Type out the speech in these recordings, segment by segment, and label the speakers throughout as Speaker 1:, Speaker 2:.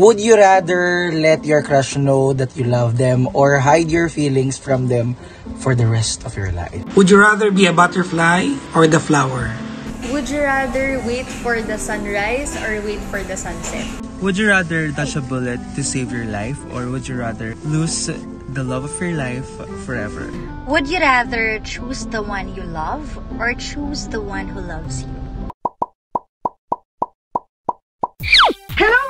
Speaker 1: Would you rather let your crush know that you love them or hide your feelings from them for the rest of your life?
Speaker 2: Would you rather be a butterfly or the flower?
Speaker 3: Would you rather wait for the sunrise or wait for the sunset?
Speaker 4: Would you rather dodge a bullet to save your life or would you rather lose the love of your life forever?
Speaker 5: Would you rather choose the one you love or choose the one who loves you?
Speaker 6: Hello mga te!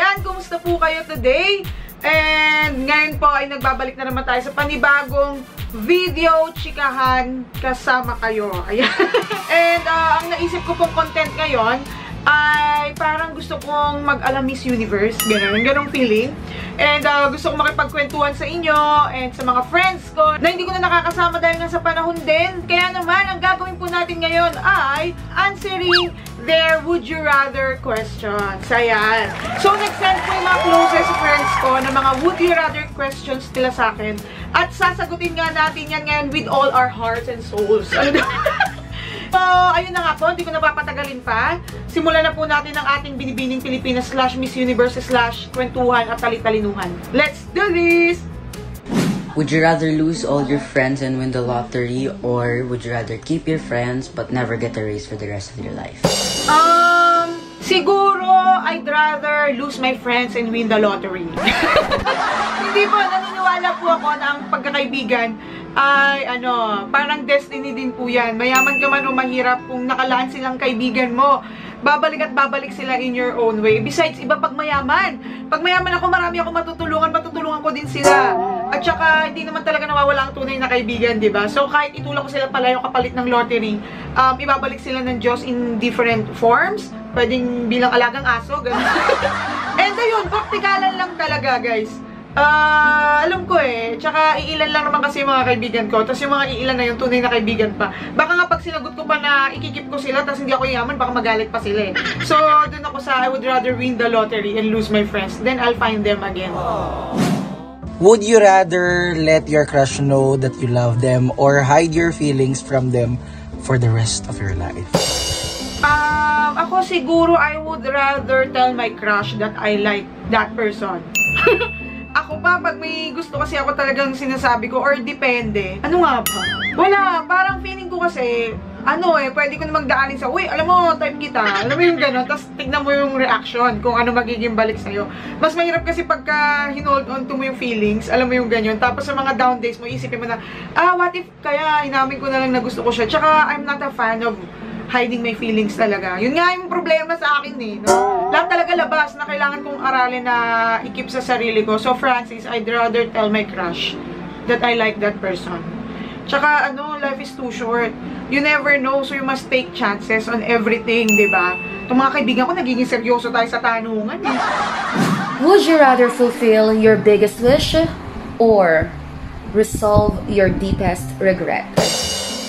Speaker 6: Ayan, kumusta po kayo today? And ngayon po ay nagbabalik na naman tayo sa panibagong video chikahan kasama kayo. Ayan. And uh, ang naisip ko pong content ngayon ay parang gusto kong mag-alam Miss Universe. Ganun, ganong feeling. And uh, gusto kong makipagkwentuhan sa inyo and sa mga friends ko na hindi ko na nakakasama dahil nga sa panahon din. Kaya naman, ang gagawin po natin ngayon ay answering their would you rather questions. Ayan. So, nag-send po yung mga closest friends ko na mga would you rather questions nila sa akin. At sasagutin nga natin yan ngayon with all our hearts and souls. Ano So, ayun na nga po, hindi ko napapatagalin pa. Simulan na po natin ang ating Binibining Pilipinas slash Miss Universe slash kwentuhan at talitalinuhan. Let's do this!
Speaker 7: Would you rather lose all your friends and win the lottery, or would you rather keep your friends but never get a raise for the rest of your life?
Speaker 6: Um, siguro, I'd rather lose my friends and win the lottery. Hindi po, naniniwala po ako na ang pagkakaibigan ay ano, parang destiny din po yan. Mayaman ka man o mahirap kung nakalaan silang kaibigan mo. Babalik at babalik sila in your own way. Besides, iba pag mayaman. Pag mayaman ako, marami ako matutulungan, matutulungan ko din sila. At saka, hindi naman talaga nawawala ang tunay na kaibigan, di ba? So, kahit itulak ko sila pala yung kapalit ng lottery, um, ibabalik sila ng Diyos in different forms. Pwedeng bilang alagang aso, ganun. And ayun, praktikalan lang talaga, guys. Ah, alam ko eh. Tsaka iilan lang naman kasi yung mga kaibigan ko. Tapos yung mga iilan na yung tunay na kaibigan pa. Baka nga pag sinagot ko pa na ikikip ko sila tapos hindi ako yaman, baka magalit pa sila eh. So, dun ako sa I would rather win the lottery and lose my friends. Then I'll find them again.
Speaker 1: Would you rather let your crush know that you love them or hide your feelings from them for the rest of your life?
Speaker 6: Um, ako siguro I would rather tell my crush that I like that person. ako pa, pag may gusto kasi ako talagang sinasabi ko or depende, ano nga ba? Wala, parang feeling ko kasi, ano eh, pwede ko namang daanin sa, uy, alam mo, type kita. Alam mo yung gano'n, tapos tignan mo yung reaction kung ano magiging balik sa'yo. Mas mahirap kasi pagka hinold on to mo yung feelings, alam mo yung ganyan. Tapos sa mga down days mo, isipin mo na, ah, what if kaya inamin ko na lang na gusto ko siya. Tsaka, I'm not a fan of hiding my feelings talaga. Yun nga yung problema sa akin eh. No? Lahat talaga labas na kailangan kong aralin na ikip sa sarili ko. So, Francis, I'd rather tell my crush that I like that person. Tsaka, ano, life is too short. You never know, so you must take chances on everything, di ba? Itong mga kaibigan ko, nagiging seryoso tayo sa tanungan eh.
Speaker 8: Would you rather fulfill your biggest wish or resolve your deepest regret?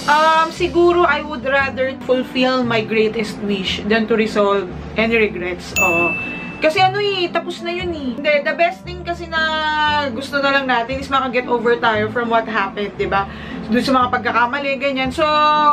Speaker 6: Um, siguro I would rather fulfill my greatest wish than to resolve any regrets. Oo. Kasi ano eh, tapos na yun eh. Hindi, the best thing kasi na gusto na lang natin is makaget over tayo from what happened, di ba? Doon sa mga pagkakamali, ganyan. So,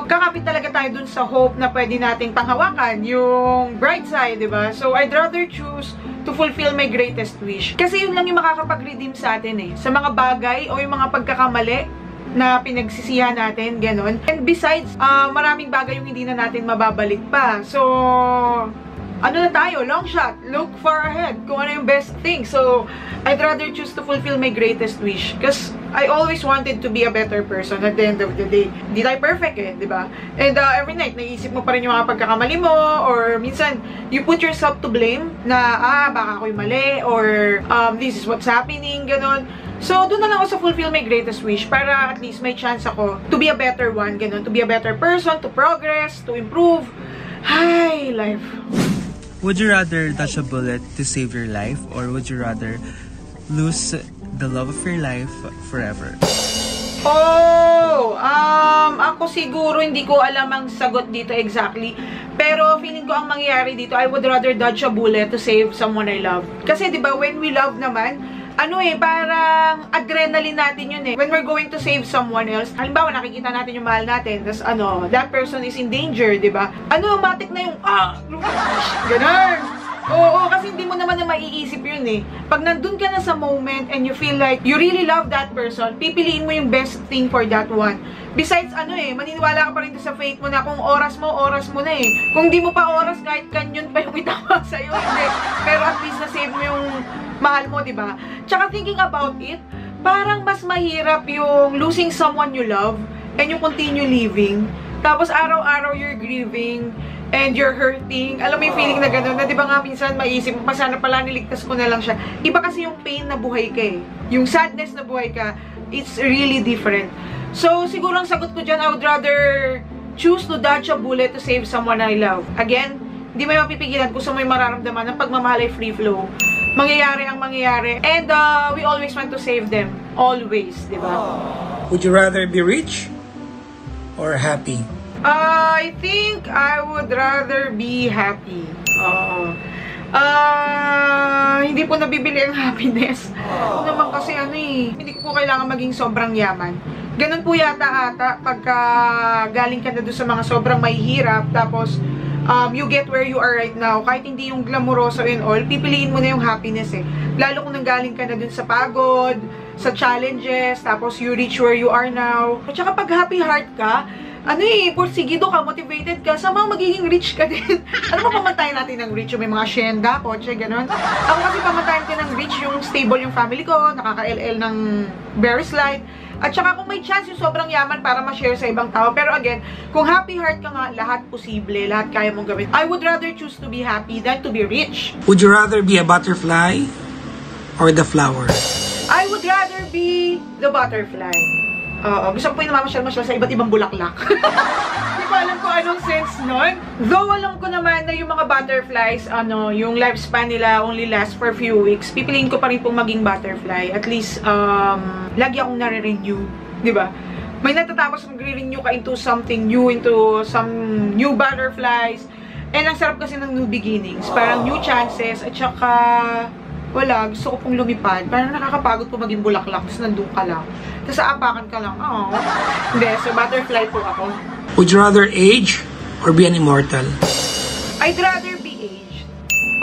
Speaker 6: kakapit talaga tayo dun sa hope na pwede nating panghawakan, yung bright side, di ba? So, I'd rather choose to fulfill my greatest wish. Kasi yun lang yung makakapag-redeem sa atin eh. Sa mga bagay o yung mga pagkakamali na pinagsisihan natin, ganun. And besides, uh, maraming bagay yung hindi na natin mababalik pa. So, ano na tayo? Long shot. Look far ahead. Kung ano yung best thing. So, I'd rather choose to fulfill my greatest wish. Because I always wanted to be a better person at the end of the day. Hindi tayo perfect eh, di ba? And uh, every night, naisip mo pa rin yung mga pagkakamali mo or minsan, you put yourself to blame na, ah, baka ako'y mali or um, this is what's happening, ganon. So, doon na lang ako sa fulfill my greatest wish para at least may chance ako to be a better one, ganun. To be a better person, to progress, to improve. Hi, life.
Speaker 4: Would you rather dodge a bullet to save your life or would you rather lose the love of your life forever?
Speaker 6: Oh, um, ako siguro hindi ko alam ang sagot dito exactly. Pero feeling ko ang mangyayari dito, I would rather dodge a bullet to save someone I love. Kasi 'di ba when we love naman, ano eh, parang adrenaline natin yun eh. When we're going to save someone else, halimbawa nakikita natin yung mahal natin, tapos ano, that person is in danger, di ba? Ano, matik na yung, ah, ganun. Oo, kasi hindi mo naman na maiisip yun eh. Pag nandun ka na sa moment and you feel like you really love that person, pipiliin mo yung best thing for that one. Besides, ano eh, maniniwala ka pa rin sa faith mo na kung oras mo, oras mo na eh. Kung di mo pa oras, kahit kanyon pa yung itawag sa'yo, hindi. Pero at least na-save mo yung mahal mo, di ba? Tsaka thinking about it, parang mas mahirap yung losing someone you love and you continue living. Tapos araw-araw you're grieving and you're hurting. Alam mo yung feeling na gano'n, na di ba nga minsan maisip mo, sana pala niligtas ko na lang siya. Iba kasi yung pain na buhay ka eh. Yung sadness na buhay ka, it's really different. So, siguro ang sagot ko dyan, I would rather choose to dodge a bullet to save someone I love. Again, hindi mo mapipigilan kung mo yung mararamdaman ng pagmamahal ay free flow. Mangyayari ang mangyayari. And uh, we always want to save them. Always, di ba?
Speaker 2: Would you rather be rich or happy?
Speaker 6: I think I would rather be happy. Oo. Ah, hindi po nabibili ang happiness. Ako naman kasi ano eh, hindi ko po kailangan maging sobrang yaman. Ganun po yata ata pagka galing ka na doon sa mga sobrang mahihirap tapos um, you get where you are right now. Kahit hindi yung glamoroso and all, pipiliin mo na yung happiness eh. Lalo kung nanggaling ka na dun sa pagod, sa challenges, tapos you reach where you are now. At saka pag happy heart ka, ano eh, porsigido ka, motivated ka, sa mga magiging rich ka din. ano ba pamantayan natin ng rich? Yung may mga asyenda, kotse, ganun. Ako kasi pamantayan ko ng rich, yung stable yung family ko, nakaka-LL ng very slight. At saka kung may chance yung sobrang yaman para ma-share sa ibang tao. Pero again, kung happy heart ka nga, lahat posible, lahat kaya mong gawin. I would rather choose to be happy than to be rich.
Speaker 2: Would you rather be a butterfly or the flower?
Speaker 6: I would rather be the butterfly. Oo, gusto ko po yung namamasyal-masyal sa iba't ibang bulaklak. Hindi ko alam kung anong sense nun. Though alam ko naman na yung mga butterflies, ano, yung lifespan nila only last for few weeks, pipiliin ko pa rin pong maging butterfly. At least, um, lagi akong nare-renew. Di ba? May natatapos magre-renew ka into something new, into some new butterflies. And ang sarap kasi ng new beginnings. Parang new chances. At saka, wala, gusto ko pong lumipad. Parang nakakapagod po maging bulaklak, tapos nandun ka lang. Tapos aapakan ka lang, oh. Hindi, so butterfly po ako.
Speaker 2: Would you rather age or be an immortal?
Speaker 6: I'd rather be aged.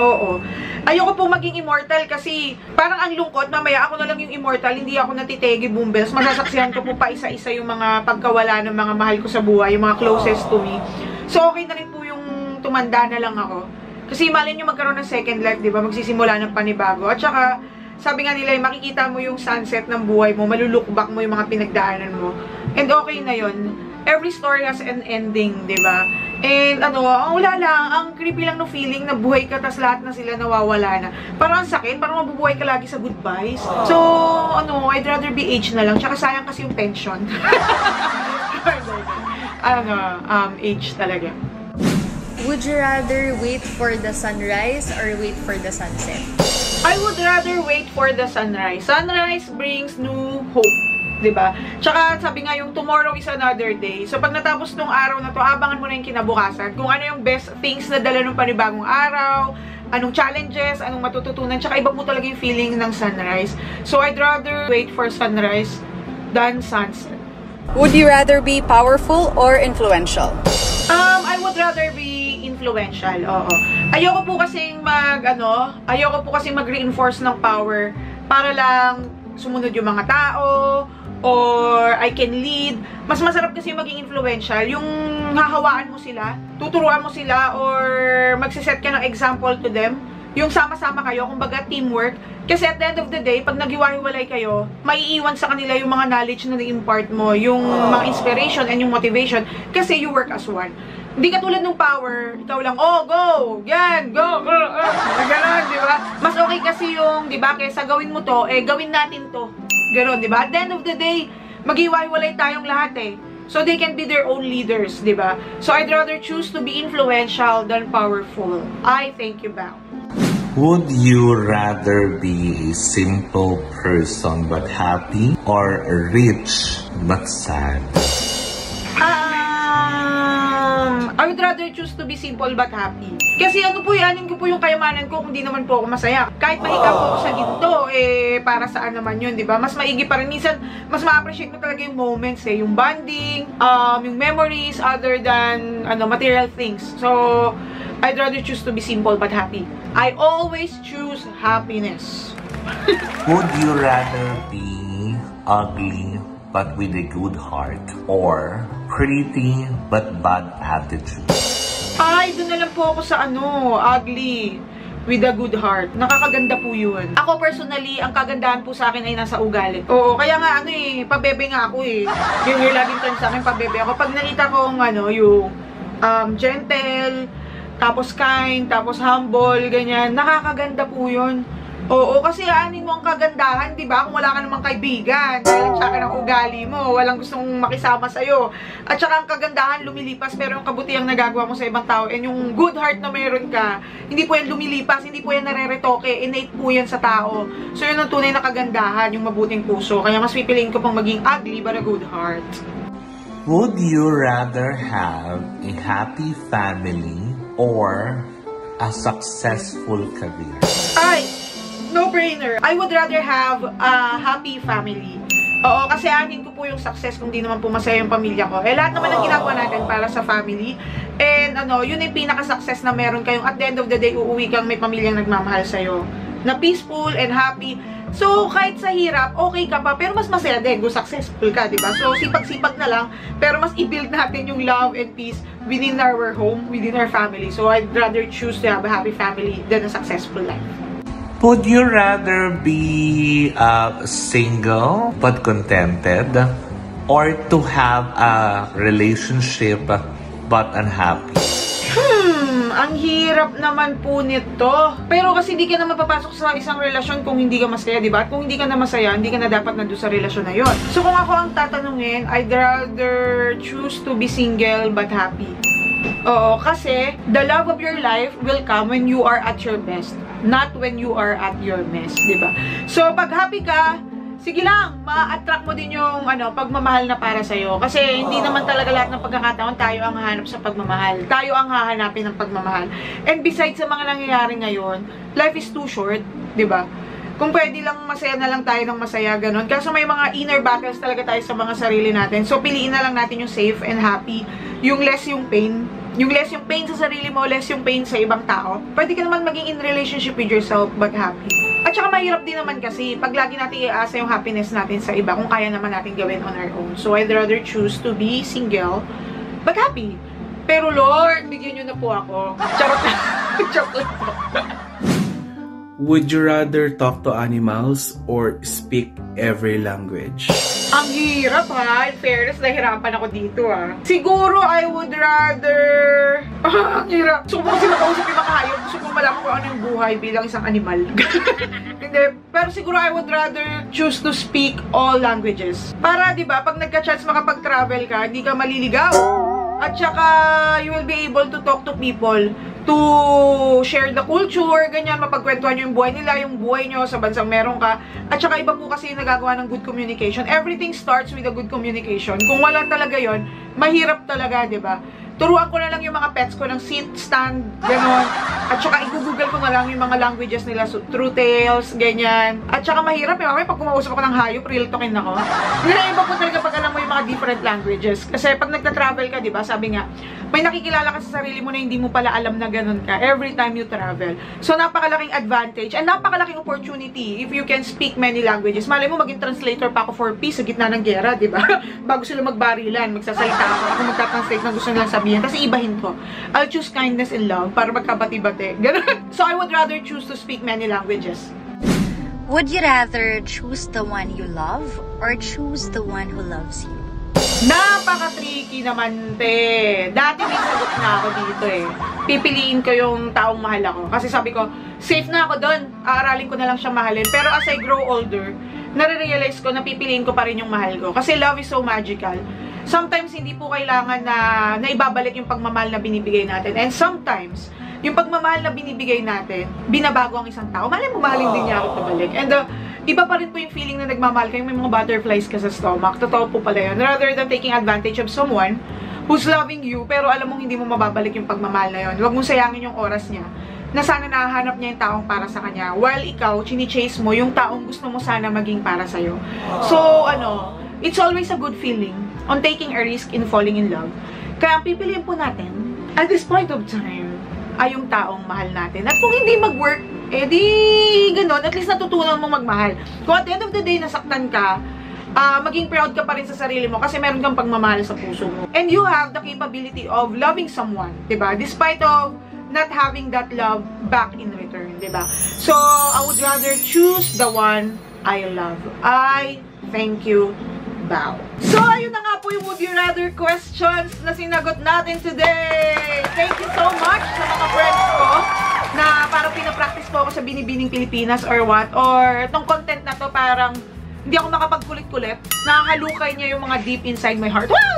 Speaker 6: Oo. Ayoko po maging immortal kasi parang ang lungkot, mamaya ako na lang yung immortal, hindi ako natitegi bumbels. Masasaksihan ko po pa isa-isa yung mga pagkawala ng mga mahal ko sa buhay, yung mga closest to me. So okay na rin po yung tumanda na lang ako. Kasi malin nyo magkaroon ng second life, di ba? Magsisimula ng panibago. At saka, sabi nga nila, makikita mo yung sunset ng buhay mo, maluluk back mo yung mga pinagdaanan mo. And okay na yon Every story has an ending, di ba? And ano, ang wala lang, ang creepy lang no feeling na buhay ka, tas lahat na sila nawawala na. Parang ang sakit, parang mabubuhay ka lagi sa goodbyes. So, ano, I'd rather be age na lang. Tsaka sayang kasi yung pension. ano, um, age talaga.
Speaker 3: Would you rather wait for the sunrise or wait for the sunset?
Speaker 6: I would rather wait for the sunrise. Sunrise brings new hope. 'di ba? Tsaka sabi nga yung tomorrow is another day. So pag natapos nung araw na to, abangan mo na yung kinabukasan. Kung ano yung best things na dala ng panibagong araw, anong challenges, anong matututunan, tsaka iba po talaga yung feeling ng sunrise. So I'd rather wait for sunrise than sunset.
Speaker 9: Would you rather be powerful or influential?
Speaker 6: Um, I would rather be influential. Oo. Ayoko po kasing mag, ano, ayoko po kasing mag-reinforce ng power para lang sumunod yung mga tao or I can lead. Mas masarap kasi maging influential. Yung hahawaan mo sila, tuturuan mo sila or magsiset ka ng example to them. Yung sama-sama kayo, kumbaga teamwork. Kasi at the end of the day, pag naghiwa-hiwalay kayo, maiiwan sa kanila yung mga knowledge na na-impart mo, yung mga inspiration and yung motivation, kasi you work as one. Hindi katulad ng power, ikaw lang, oh, go, yan, go, go, uh, gano'n, di ba? Mas okay kasi yung, di ba, kaysa gawin mo to, eh, gawin natin to. Gano'n, di ba? At the end of the day, maghiwa-hiwalay tayong lahat eh. So they can be their own leaders, di ba? So I'd rather choose to be influential than powerful. I thank you, Bao.
Speaker 10: Would you rather be a simple person but happy or rich but sad?
Speaker 6: I I would rather choose to be simple but happy. Kasi ano po, yanin ko po yung kayamanan ko kung di naman po ako masaya. Kahit mahiga po ako sa ginto, eh, para saan naman yun, di ba? Mas maigi pa rin. Minsan, mas ma-appreciate mo talaga yung moments, eh. Yung bonding, um, yung memories, other than, ano, material things. So, I'd rather choose to be simple but happy. I always choose happiness.
Speaker 10: Would you rather be ugly but with a good heart or pretty but bad attitude?
Speaker 6: Ay, doon na lang po ako sa ano, ugly with a good heart. Nakakaganda po yun. Ako personally, ang kagandahan po sa akin ay nasa ugali. Oo, kaya nga ano eh, pabebe nga ako eh. Yung yung laging term sa akin, pabebe ako. Pag nakita kong ano, yung um, gentle, tapos kind, tapos humble, ganyan, nakakaganda po yun. Oo, kasi aanin mo ang kagandahan, di ba? Kung wala ka namang kaibigan, dahil sa akin ang ugali mo, walang gustong makisama sa'yo. At saka ang kagandahan lumilipas, pero yung kabutihang nagagawa mo sa ibang tao, and yung good heart na meron ka, hindi po yan lumilipas, hindi po yan nareretoke, innate po yan sa tao. So yun ang tunay na kagandahan, yung mabuting puso. Kaya mas pipiliin ko pang maging ugly but a good heart.
Speaker 10: Would you rather have a happy family or a successful career?
Speaker 6: Ay, no-brainer. I would rather have a happy family. Oo, kasi anin ko po yung success kung di naman po masaya yung pamilya ko. Eh, lahat naman ng ginagawa natin para sa family. And ano, yun yung pinaka-success na meron kayong at the end of the day, uuwi kang may pamilyang nagmamahal sa'yo. Na peaceful and happy. So, kahit sa hirap, okay ka pa, pero mas masaya din kung successful ka, di ba? So, sipag-sipag na lang, pero mas i-build natin yung love and peace within our home, within our family. So, I'd rather choose to have a happy family than a successful life.
Speaker 10: Would you rather be uh, single but contented or to have a relationship but unhappy?
Speaker 6: Hmm, ang hirap naman po nito. Pero kasi hindi ka na mapapasok sa isang relasyon kung hindi ka masaya, di ba? At kung hindi ka na masaya, hindi ka na dapat na doon sa relasyon na yon. So kung ako ang tatanungin, I'd rather choose to be single but happy. Oo, kasi the love of your life will come when you are at your best, not when you are at your best, di ba? So pag happy ka, sige lang, ma-attract mo din yung ano, pagmamahal na para sa'yo. Kasi hindi naman talaga lahat ng pagkakataon tayo ang hahanap sa pagmamahal. Tayo ang hahanapin ng pagmamahal. And besides sa mga nangyayari ngayon, life is too short, di ba? Kung pwede lang masaya na lang tayo ng masaya, ganun. Kaso may mga inner battles talaga tayo sa mga sarili natin. So, piliin na lang natin yung safe and happy. Yung less yung pain. Yung less yung pain sa sarili mo, less yung pain sa ibang tao. Pwede ka naman maging in relationship with yourself, but happy. At saka mahirap din naman kasi pag lagi natin iasa yung happiness natin sa iba kung kaya naman natin gawin on our own. So, I'd rather choose to be single, but happy. Pero Lord, bigyan nyo na po ako. Charot na. Charot.
Speaker 4: Would you rather talk to animals or speak every language?
Speaker 6: Ang hirap ha. In fairness, nahirapan ako dito ha. Siguro, I would rather... Ah, ang hirap. Gusto ko kasi makausap yung mga. Gusto ko malaman kung ano yung buhay bilang isang animal. Hindi. Pero siguro, I would rather choose to speak all languages. Para, di ba, pag nagka-chance makapag-travel ka, hindi ka maliligaw. At saka, you will be able to talk to people to share the culture, ganyan, mapagkwentuhan nyo yung buhay nila, yung buhay nyo sa bansang meron ka. At saka iba po kasi yung nagagawa ng good communication. Everything starts with a good communication. Kung wala talaga yon mahirap talaga, ba? Turuan ko na lang yung mga pets ko ng sit, stand, gano'n. At saka i-google ko na lang yung mga languages nila, so, true tales, ganyan. At saka mahirap, eh, mamaya pag kumausap ako ng hayop, real talkin ako. Nilaiba po talaga pag mo yung mga different languages. Kasi pag nagta-travel ka, di ba, sabi nga, may nakikilala ka sa sarili mo na hindi mo pala alam na ganun ka every time you travel. So, napakalaking advantage and napakalaking opportunity if you can speak many languages. Malay mo, maging translator pa ako for peace sa gitna ng gera, di ba? Bago sila magbarilan, magsasalita ako, ako magta-translate ng gusto nilang sabihin. Kasi ibahin ko. I'll choose kindness and love para magkabati-bati. Ganun. So, I would rather choose to speak many languages.
Speaker 5: Would you rather choose the one you love or choose the one who loves you?
Speaker 6: Napaka-tricky naman, te. Dati may sagot na ako dito eh. Pipiliin ko yung taong mahal ako. Kasi sabi ko, safe na ako doon. Aaralin ko na lang siya mahalin. Pero as I grow older, nare-realize ko na pipiliin ko pa rin yung mahal ko. Kasi love is so magical. Sometimes, hindi po kailangan na, na ibabalik yung pagmamahal na binibigay natin. And sometimes, yung pagmamahal na binibigay natin, binabago ang isang tao. Malay mo, mahalin din niya ako pabalik. And uh, iba pa rin po yung feeling na nagmamahal kayo, may mga butterflies ka sa stomach. Totoo po pala yun. Rather than taking advantage of someone who's loving you, pero alam mong hindi mo mababalik yung pagmamahal na yon. Huwag mong sayangin yung oras niya na sana nahahanap niya yung taong para sa kanya. While ikaw, chini-chase mo yung taong gusto mo sana maging para sa'yo. So, ano, it's always a good feeling on taking a risk in falling in love. Kaya pipiliin po natin, at this point of time, ay yung taong mahal natin. At kung hindi mag-work, eh di ganun, at least natutunan mo magmahal. Kung at the end of the day, nasaktan ka, ah, maging proud ka pa rin sa sarili mo kasi meron kang pagmamahal sa puso mo. And you have the capability of loving someone, 'di ba? Despite of not having that love back in return, 'di ba? So, I would rather choose the one I love. I thank you. Bow. So, ayun na nga po yung Would You Rather questions na sinagot natin today. Thank you so much sa mga friends ko na parang pinapractice po ako sa Binibining Pilipinas or what. Or itong content na to parang hindi ako makapagkulit-kulit. Nakakalukay niya yung mga deep inside my heart. Wow!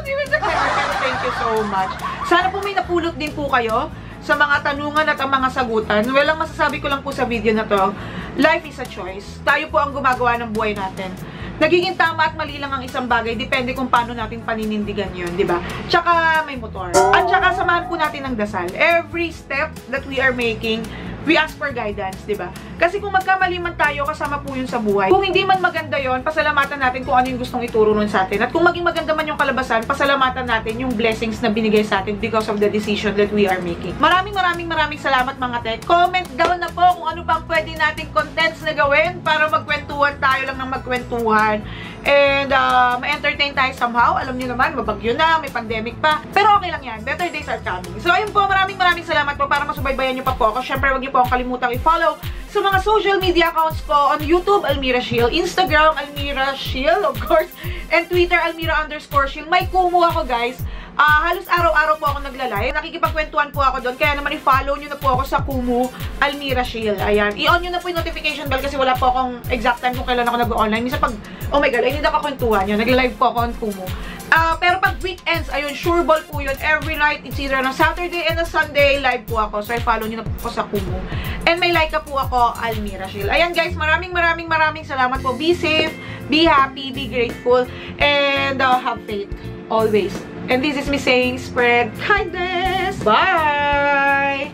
Speaker 6: Thank you so much. Sana po may napulot din po kayo sa mga tanungan at ang mga sagutan. Well, ang masasabi ko lang po sa video na to, life is a choice. Tayo po ang gumagawa ng buhay natin. Nagiging tama at mali lang ang isang bagay, depende kung paano natin paninindigan yun, di ba? Tsaka may motor. At tsaka samahan po natin ng dasal. Every step that we are making, we ask for guidance, di ba? Kasi kung magkamali man tayo, kasama po yun sa buhay. Kung hindi man maganda yon pasalamatan natin kung ano yung gustong ituro nun sa atin. At kung maging maganda man yung kalabasan, pasalamatan natin yung blessings na binigay sa atin because of the decision that we are making. Maraming maraming maraming salamat mga te. Comment down na po kung ano pang pwede nating contents na gawin para magkwentuhan tayo lang ng magkwentuhan. And uh, ma-entertain tayo somehow. Alam niyo naman, mabagyo na, may pandemic pa. Pero okay lang yan. Better days are coming. So ayun po, maraming maraming salamat po para masubaybayan niyo pa po ako. Syempre, huwag niyo po akong kalimutang i-follow sa mga social media accounts ko on YouTube, Almira Shield, Instagram, Almira Shield, of course, and Twitter, Almira underscore Shield. May kumu ako, guys. Ah, halos araw-araw po ako nagla-live. Nakikipagkwentuhan po ako doon. Kaya naman i-follow nyo na po ako sa Kumu Almira Shield. Ayan. I-on nyo na po yung notification bell kasi wala po akong exact time kung kailan ako nag-online. Minsan pag, oh my god, ay hindi nakakwentuhan yun. Nagla-live po ako on Kumu. Ah, pero pag weekends, ayun, sure ball po yun. Every night, it's either on Saturday and a Sunday, live po ako. So, i-follow nyo na po ako sa Kumu. And may like ka po ako, Almira Shield. Ayan guys, maraming maraming maraming salamat po. Be safe, be happy, be grateful, and uh, have faith. Always. And this is me saying spread kindness. Bye!